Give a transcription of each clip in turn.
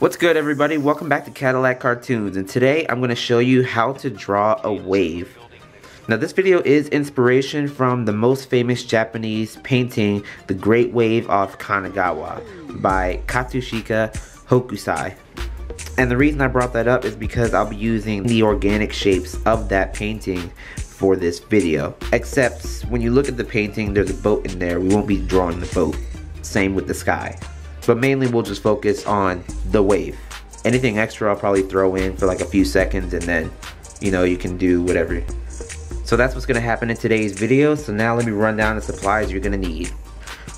What's good everybody? Welcome back to Cadillac Cartoonz and today I'm going to show you how to draw a wave. Now this video is inspiration from the most famous Japanese painting The Great Wave off Kanagawa by Katsushika Hokusai. And the reason I brought that up is because I'll be using the organic shapes of that painting for this video. Except when you look at the painting there's a boat in there, we won't be drawing the boat. Same with the sky. But mainly we'll just focus on the wave. Anything extra I'll probably throw in for like a few seconds and then, you know, you can do whatever. So that's what's gonna happen in today's video. So now let me run down the supplies you're gonna need.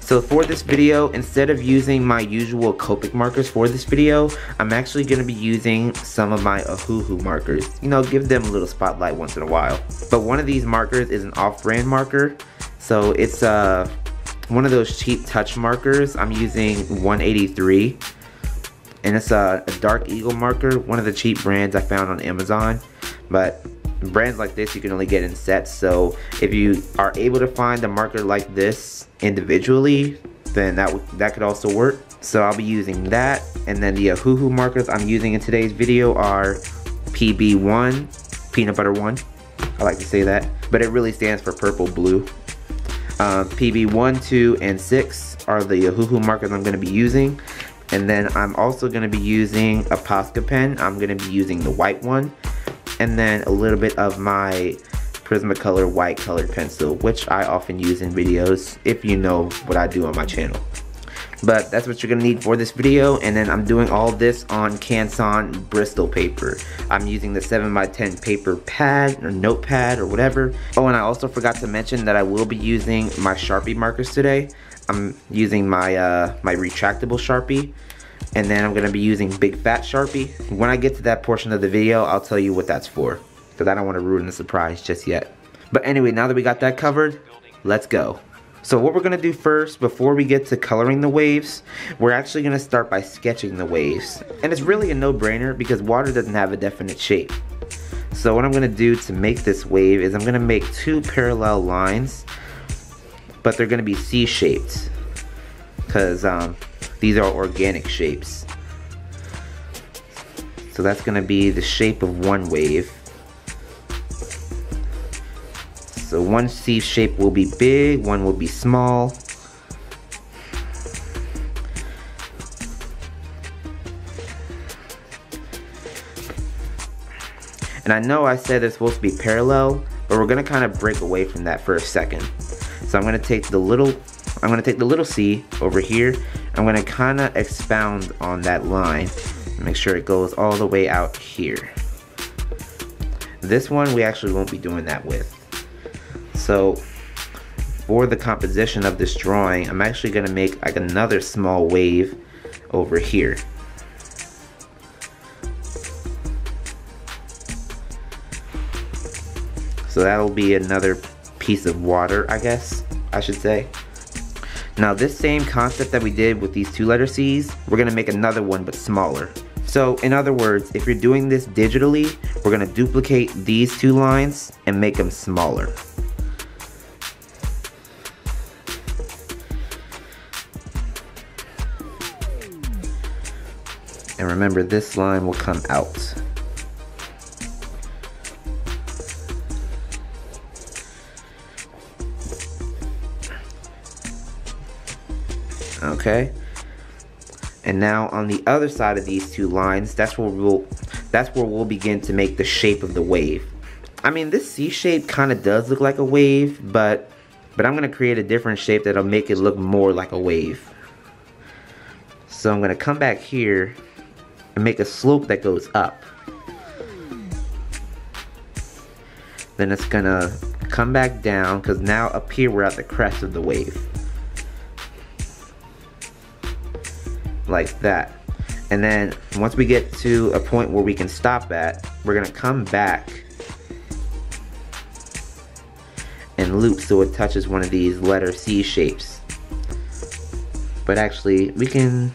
So for this video, instead of using my usual Copic markers for this video, I'm actually going to be using some of my Ohuhu markers. You know, give them a little spotlight once in a while. But one of these markers is an off-brand marker. So it's uh, one of those cheap touch markers. I'm using 183 and it's a, a, dark eagle marker one of the cheap brands I found on Amazon. But brands like this you can only get in sets so if you are able to find a marker like this individually then that that could also work. So I'll be using that and then the Ohuhu markers I'm using in today's video are PB1 peanut butter one. I like to say that but it really stands for purple blue uh, PB 1, 2, and 6 are the Ohuhu markers I'm going to be using. And then I'm also going to be using a Posca pen. I'm going to be using the white one. And then a little bit of my Prismacolor white colored pencil, which I often use in videos if you know what I do on my channel. But that's what you're gonna need for this video. And then I'm doing all this on Canson Bristol paper. I'm using the 7x10 paper pad or notepad or whatever. Oh, and I also forgot to mention that I will be using my Sharpie markers today. I'm using my, uh, my retractable Sharpie. And then I'm gonna be using Big Fat Sharpie. When I get to that portion of the video, I'll tell you what that's for. Because I don't wanna ruin the surprise just yet. But anyway, now that we got that covered, let's go. So what we're going to do first, before we get to coloring the waves, we're actually going to start by sketching the waves. And it's really a no-brainer because water doesn't have a definite shape. So what I'm going to do to make this wave is I'm going to make two parallel lines, but they're going to be C-shaped because um, these are organic shapes. So that's going to be the shape of one wave. So one C shape will be big, one will be small. And I know I said they're supposed to be parallel, but we're gonna kind of break away from that for a second. So I'm gonna take the little, I'm gonna take the little C over here. I'm gonna kind of expound on that line. Make sure it goes all the way out here. This one we actually won't be doing that with. So for the composition of this drawing, I'm actually to make like another small wave over here. So that'll be another piece of water, I guess, I should say. Now this same concept that we did with these two letter C's, we're gonna make another one but smaller. So in other words, if you're doing this digitally, we're gonna duplicate these two lines and make them smaller. And remember, this line will come out. Okay. And now on the other side of these two lines, that's where we'll that's where we'll begin to make the shape of the wave. I mean, this C shape kind of does look like a wave, but but I'm going to create a different shape that'll make it look more like a wave. So I'm going to come back here and make a slope that goes up. Then it's gonna come back down because now up here we're at the crest of the wave. Like that. And then once we get to a point where we can stop at, we're gonna come back and loop so it touches one of these letter C shapes. But actually, we can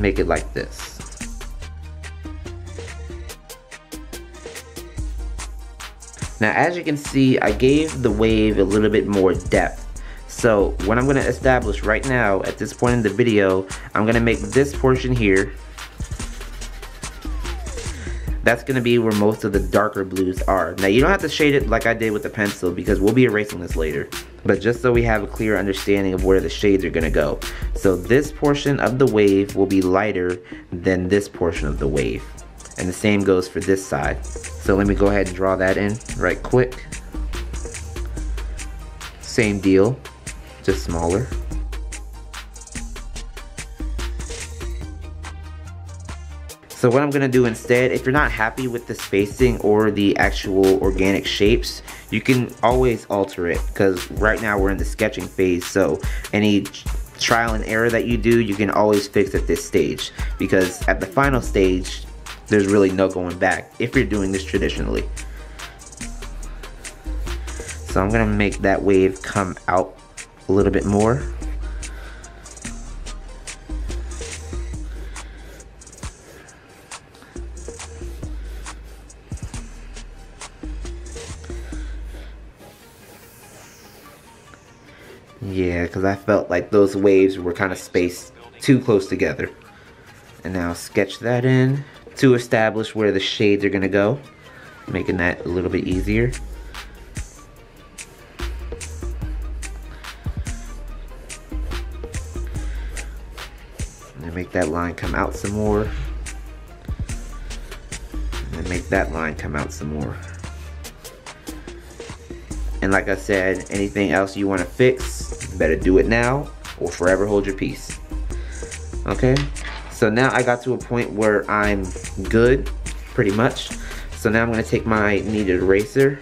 make it like this. Now as you can see, I gave the wave a little bit more depth. So what I'm gonna establish right now at this point in the video, I'm gonna make this portion here. That's gonna be where most of the darker blues are. Now you don't have to shade it like I did with the pencil because we'll be erasing this later. But just so we have a clear understanding of where the shades are gonna go. So this portion of the wave will be lighter than this portion of the wave. And the same goes for this side. So let me go ahead and draw that in right quick. Same deal, just smaller. So what I'm gonna do instead, if you're not happy with the spacing or the actual organic shapes, you can always alter it because right now we're in the sketching phase. So any trial and error that you do, you can always fix at this stage because at the final stage, there's really no going back if you're doing this traditionally. So I'm gonna make that wave come out a little bit more. Because I felt like those waves were kind of spaced too close together. And now sketch that in to establish where the shades are going to go, making that a little bit easier. And make that line come out some more. And make that line come out some more. And like I said, anything else you want to fix, better do it now or forever hold your peace. Okay? So now I got to a point where I'm good, pretty much. So now I'm going to take my kneaded eraser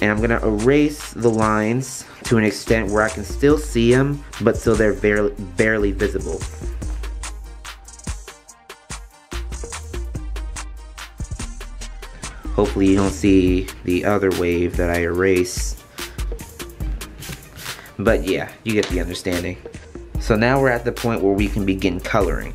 and I'm going to erase the lines to an extent where I can still see them, but still they're barely, barely visible. Hopefully you don't see the other wave that I erase. But yeah, you get the understanding. So now we're at the point where we can begin coloring.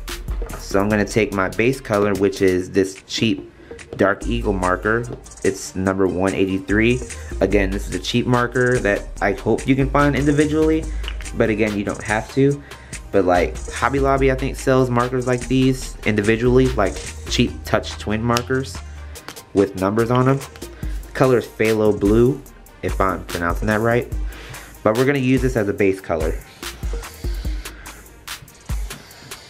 So I'm gonna take my base color, which is this cheap Dark Eagle marker. It's number 183. Again, this is a cheap marker that I hope you can find individually, but again, you don't have to. But like Hobby Lobby, I think sells markers like these individually, like cheap touch twin markers with numbers on them. The color is Phthalo Blue, if I'm pronouncing that right. But we're gonna use this as a base color.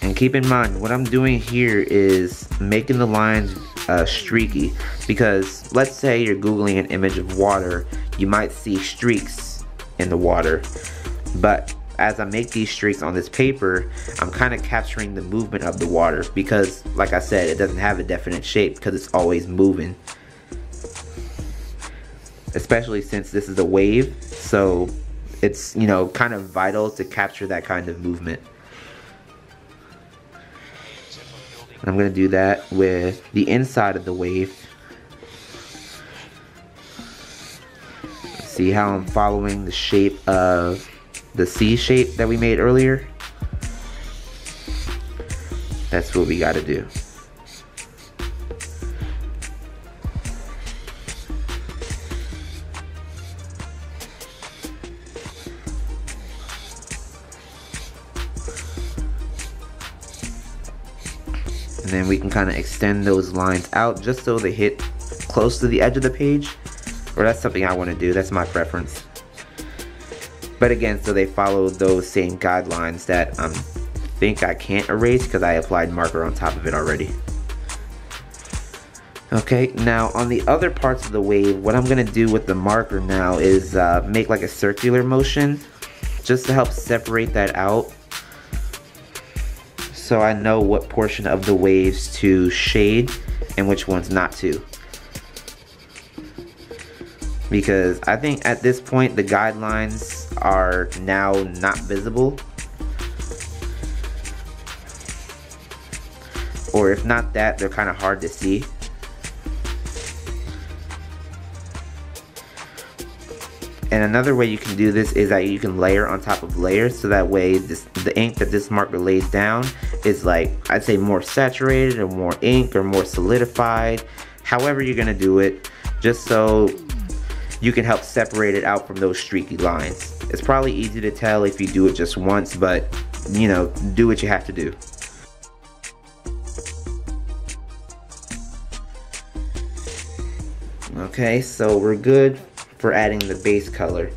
And keep in mind, what I'm doing here is making the lines uh, streaky. Because let's say you're Googling an image of water, you might see streaks in the water. But as I make these streaks on this paper, I'm kind of capturing the movement of the water because like I said, it doesn't have a definite shape because it's always moving. Especially since this is a wave, so it's, you know, kind of vital to capture that kind of movement. I'm going to do that with the inside of the wave. See how I'm following the shape of the C shape that we made earlier. That's what we gotta do. And then we can kind of extend those lines out just so they hit close to the edge of the page. Or that's something I want to do, that's my preference. But again, so they follow those same guidelines that I um, think I can't erase because I applied marker on top of it already. Okay, now on the other parts of the wave, what I'm going to do with the marker now is uh, make like a circular motion just to help separate that out so I know what portion of the waves to shade and which ones not to. Because I think at this point the guidelines are now not visible. Or if not that they're kind of hard to see and another way you can do this is that you can layer on top of layers so that way this, the ink that this marker lays down is like I'd say more saturated or more ink or more solidified however you're gonna do it just so you can help separate it out from those streaky lines. It's probably easy to tell if you do it just once, but you know, do what you have to do. Okay, so we're good for adding the base color.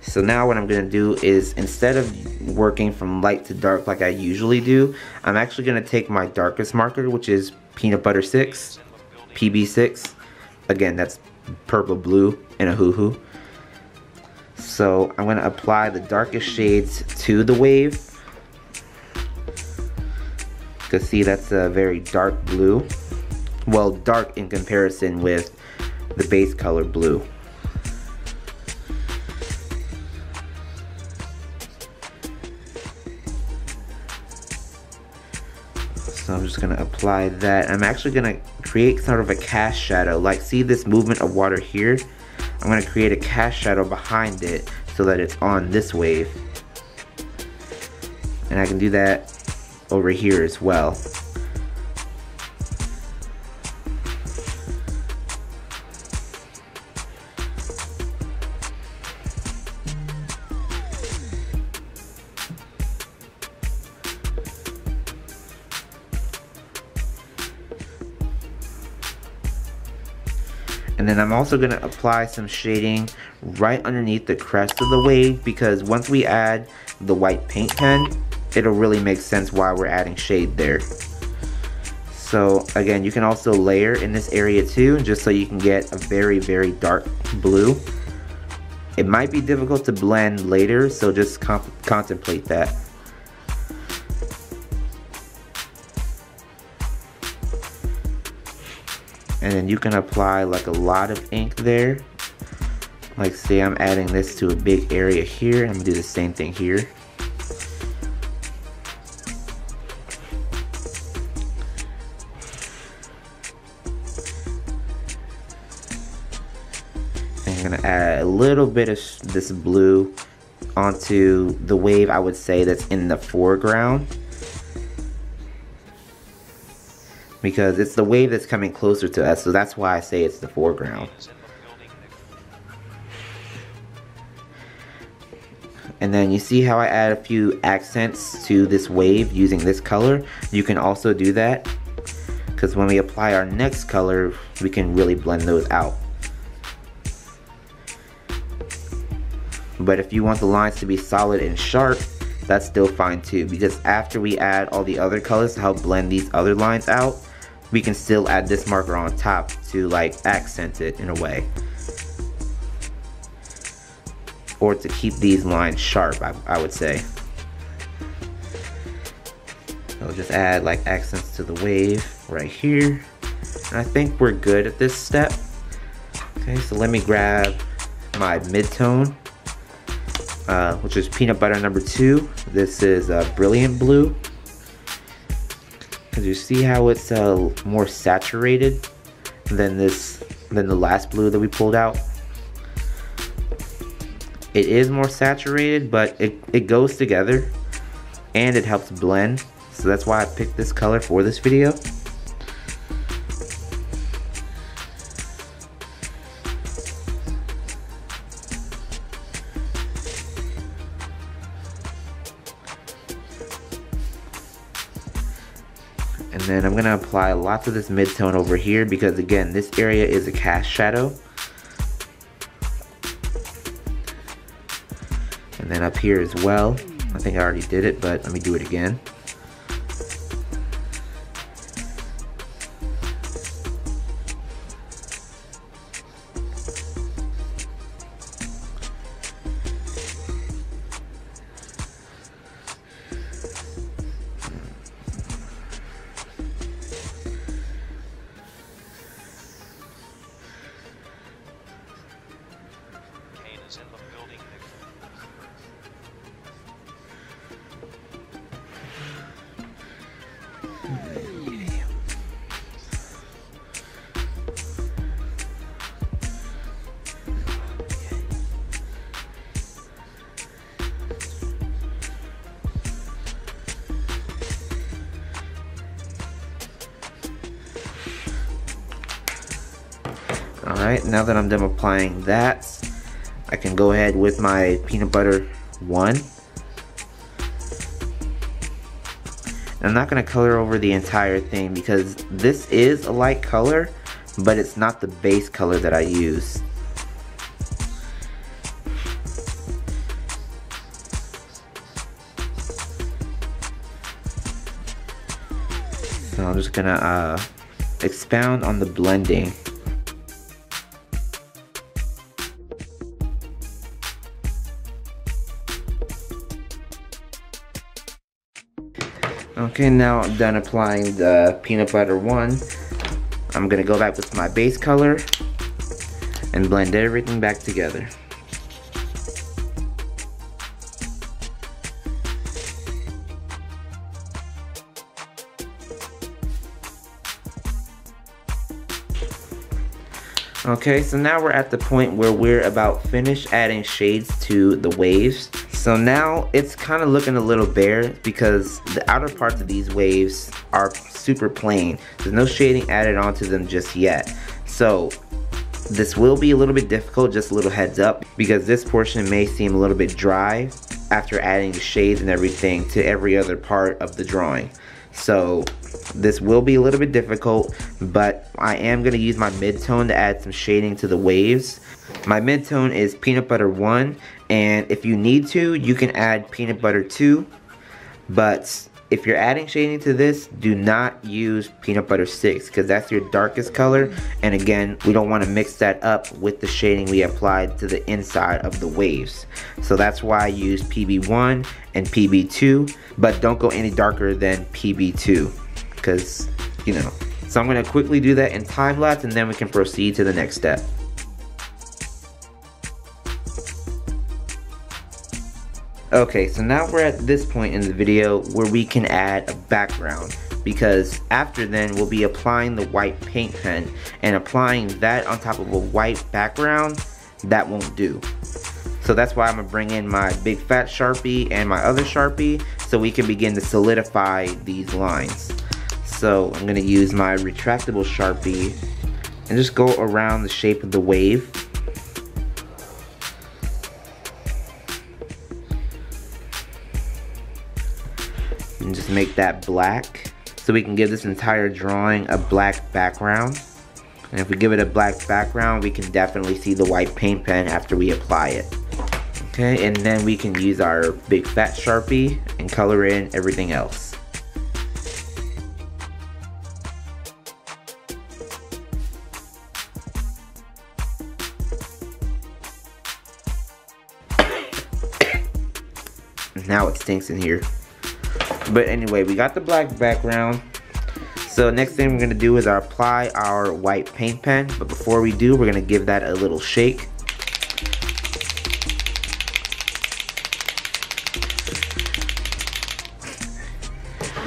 So now what I'm gonna do is instead of working from light to dark like I usually do, I'm actually gonna take my darkest marker, which is Peanut Butter 6, PB6. Again, that's purple blue and Ohuhu. So I'm gonna apply the darkest shades to the wave. You can see that's a very dark blue. Well, dark in comparison with the base color blue. So I'm just gonna apply that. I'm actually gonna create sort of a cast shadow. Like see this movement of water here? I'm gonna create a cast shadow behind it so that it's on this wave. And I can do that over here as well. I'm also going to apply some shading right underneath the crest of the wave because once we add the white paint pen, it'll really make sense why we're adding shade there. So again, you can also layer in this area too, just so you can get a very, very dark blue. It might be difficult to blend later, so just contemplate that. And then you can apply like a lot of ink there. Like say I'm adding this to a big area here I'm gonna do the same thing here. I'm gonna add a little bit of this blue onto the wave I would say that's in the foreground because it's the wave that's coming closer to us, so that's why I say it's the foreground. And then you see how I add a few accents to this wave using this color? You can also do that because when we apply our next color, we can really blend those out. But if you want the lines to be solid and sharp, that's still fine too because after we add all the other colors to help blend these other lines out, we can still add this marker on top to like accent it in a way. Or to keep these lines sharp, I, I would say. So just add like accents to the wave right here. And I think we're good at this step. Okay, so let me grab my mid-tone, uh, which is peanut butter number two. This is uh, brilliant blue. Because you see how it's uh, more saturated than this, than the last blue that we pulled out. It is more saturated, but it, it goes together and it helps blend. So that's why I picked this color for this video. And then I'm to apply lots of this mid-tone over here because again, this area is a cast shadow. And then up here as well. I think I already did it, but let me do it again. Alright, now that I'm done applying that, I can go ahead with my peanut butter one. I'm not going to color over the entire thing because this is a light color, but it's not the base color that I use. So I'm just gonna uh, expound on the blending. Okay, now I'm done applying the peanut butter one. I'm gonna go back with my base color and blend everything back together. Okay, so now we're at the point where we're about finished adding shades to the waves. So now it's kind of looking a little bare because the outer parts of these waves are super plain. There's no shading added onto them just yet. So this will be a little bit difficult, just a little heads up, because this portion may seem a little bit dry after adding the shades and everything to every other part of the drawing. So this will be a little bit difficult, but I am going to use my mid-tone to add some shading to the waves. My mid-tone is Peanut Butter 1, and if you need to, you can add Peanut Butter 2, but if you're adding shading to this, do not use peanut butter 6 because that's your darkest color. And again, we don't want to mix that up with the shading we applied to the inside of the waves. So that's why I use PB1 and PB2, but don't go any darker than PB2 because, you know. So I'm going to quickly do that in time lapse and then we can proceed to the next step. Okay, so now we're at this point in the video where we can add a background because after then we'll be applying the white paint pen and applying that on top of a white background, that won't do. So that's why I'm gonna bring in my big fat Sharpie and my other Sharpie so we can begin to solidify these lines. So I'm gonna use my retractable Sharpie and just go around the shape of the wave and just make that black. So we can give this entire drawing a black background. And if we give it a black background we can definitely see the white paint pen after we apply it. Okay and then we can use our big fat sharpie and color in everything else. Now it stinks in here but anyway, we got the black background. So next thing we're gonna do is apply our white paint pen. But before we do, we're gonna give that a little shake.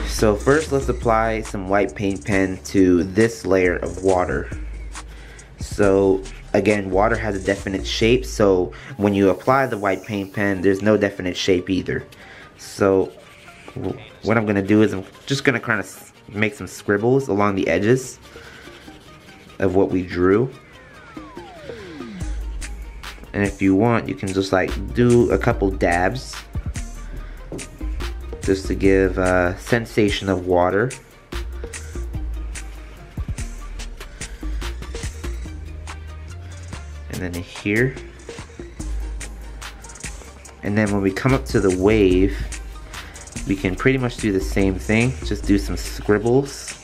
So first let's apply some white paint pen to this layer of water. So again, water has a definite shape. So when you apply the white paint pen, there's no definite shape either. So what I'm gonna do is I'm just gonna kind of make some scribbles along the edges of what we drew. And if you want you can just like do a couple dabs just to give a sensation of water. And then here. And then when we come up to the wave we can pretty much do the same thing, just do some scribbles.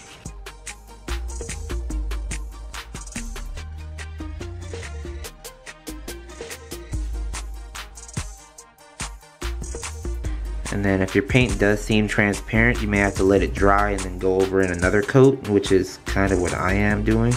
And then if your paint does seem transparent, you may have to let it dry and then go over in another coat, which is kind of what I am doing.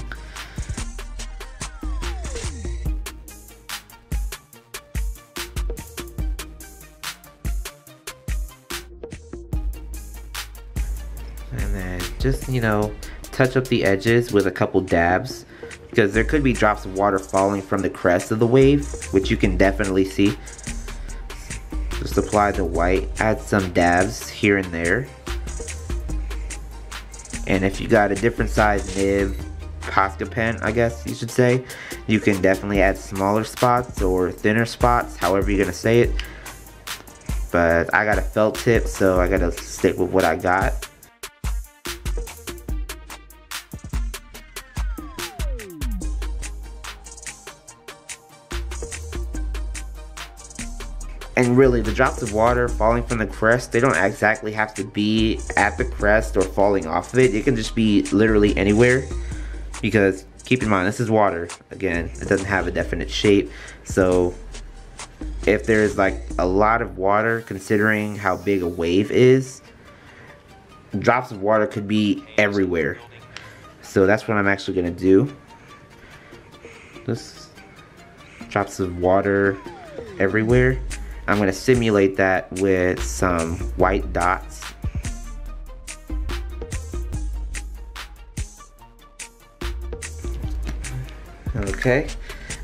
You know, touch up the edges with a couple dabs because there could be drops of water falling from the crest of the wave, which you can definitely see. Just apply the white, add some dabs here and there. And if you got a different size nib, Posca pen, I guess you should say. You can definitely add smaller spots or thinner spots, however you're gonna say it. But I got a felt tip, so I gotta stick with what I got. Really, the drops of water falling from the crest, they don't exactly have to be at the crest or falling off of it. It can just be literally anywhere. Because keep in mind, this is water. Again, it doesn't have a definite shape. So if there's like a lot of water, considering how big a wave is, drops of water could be everywhere. So that's what I'm actually gonna do. Just drops of water everywhere. I'm to simulate that with some white dots. Okay,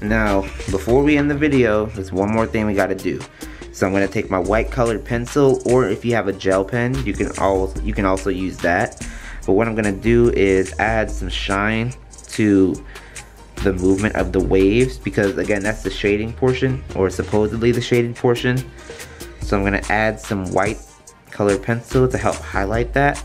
now before we end the video, there's one more thing we got to do. So I'm to take my white colored pencil, or if you have a gel pen, you can also you can also use that. But what I'm to do is add some shine to the movement of the waves because again that's the shading portion or supposedly the shading portion. So I'm gonna add some white colored pencil to help highlight that.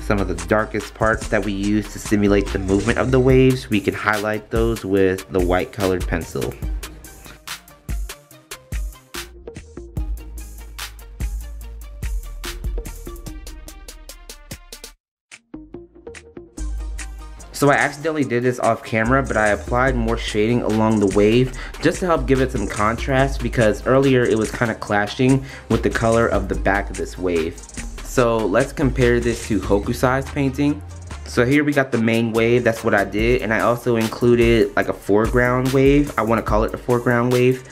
Some of the darkest parts that we use to simulate the movement of the waves we can highlight those with the white colored pencil So I accidentally did this off camera, but I applied more shading along the wave just to help give it some contrast because earlier it was kind of clashing with the color of the back of this wave. So let's compare this to Hokusai's painting. So here we got the main wave, that's what I did, and I also included like a foreground wave. I want to call it a foreground wave.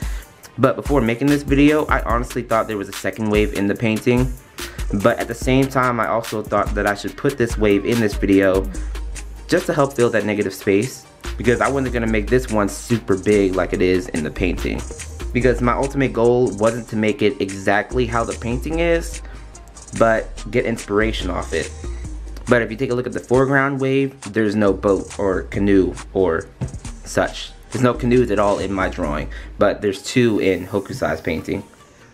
But before making this video, I honestly thought there was a second wave in the painting. But at the same time, I also thought that I should put this wave in this video just to help fill that negative space because I wasn't gonna make this one super big like it is in the painting. Because my ultimate goal wasn't to make it exactly how the painting is but get inspiration off it. But if you take a look at the foreground wave there's no boat or canoe or such. There's no canoes at all in my drawing but there's two in Hokusai's painting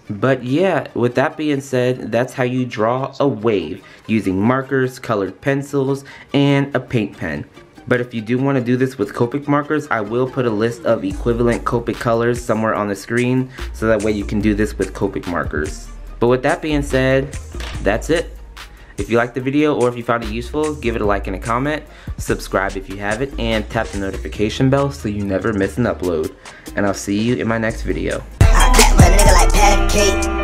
but yeah, with that being said, that's how you draw a wave using markers, colored pencils, and a paint pen. But if you do want to do this with Copic markers, I will put a list of equivalent Copic colors somewhere on the screen so that way you can do this with Copic markers. But with that being said, that's it. If you liked the video or if you found it useful, give it a like and a comment, subscribe if you haven't, and tap the notification bell so you never miss an upload. And I'll see you in my next video cake.